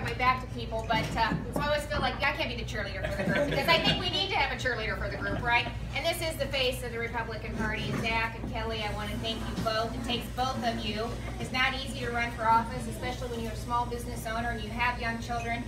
have my back to people, but uh, I always feel like I can't be the cheerleader for the group because I think we need to have a cheerleader for the group, right? And this is the face of the Republican Party. Zach and Kelly, I want to thank you both. It takes both of you. It's not easy to run for office, especially when you're a small business owner and you have young children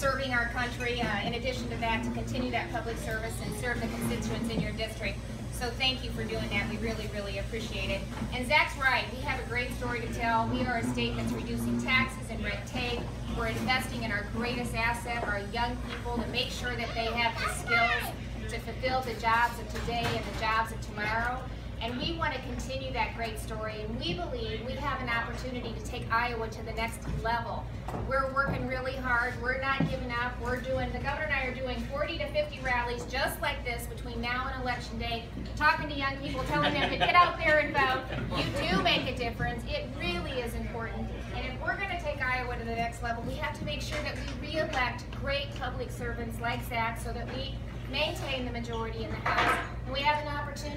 serving our country. Uh, in addition to that, to continue that public service and serve the constituents in your district. So thank you for doing that. We really, really appreciate it. And Zach's right. We have a great story to tell. We are a state that's reducing taxes and red tape. We're investing in our greatest asset, our young people, to make sure that they have the skills to fulfill the jobs of today and the jobs of tomorrow. And we want to continue that great story. And we believe we have an opportunity to take Iowa to the next level. We're working really hard. We're not giving up. We're doing, the governor and I are doing 40 to 50 rallies just like this between now and election day, talking to young people, telling them to get out there and vote. You do make a difference. It really is important. And if we're going to take Iowa to the next level, we have to make sure that we re-elect great public servants like Zach so that we maintain the majority in the House. And we have an opportunity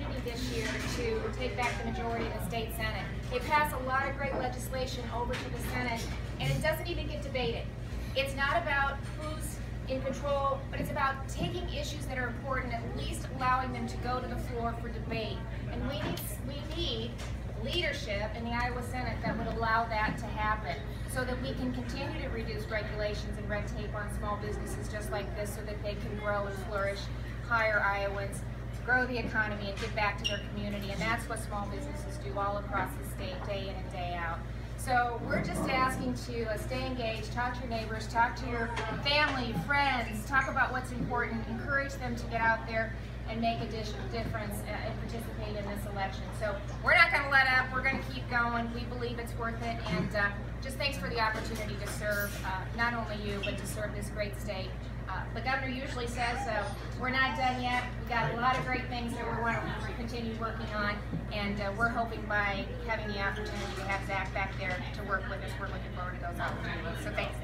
year to take back the majority in the state Senate. They pass a lot of great legislation over to the Senate, and it doesn't even get debated. It's not about who's in control, but it's about taking issues that are important, at least allowing them to go to the floor for debate. And we need, we need leadership in the Iowa Senate that would allow that to happen so that we can continue to reduce regulations and red tape on small businesses just like this so that they can grow and flourish, hire Iowans, grow the economy and give back to their community. And that's what small businesses do all across the state, day in and day out. So we're just asking to uh, stay engaged, talk to your neighbors, talk to your family, friends, talk about what's important, encourage them to get out there and make a difference uh, and participate in this election. So we're not going to let up. We believe it's worth it. And uh, just thanks for the opportunity to serve uh, not only you, but to serve this great state. Uh, the governor usually says so. We're not done yet. We've got a lot of great things that we want to continue working on. And uh, we're hoping by having the opportunity to have Zach back there to work with us, we're looking forward to those opportunities. So thanks.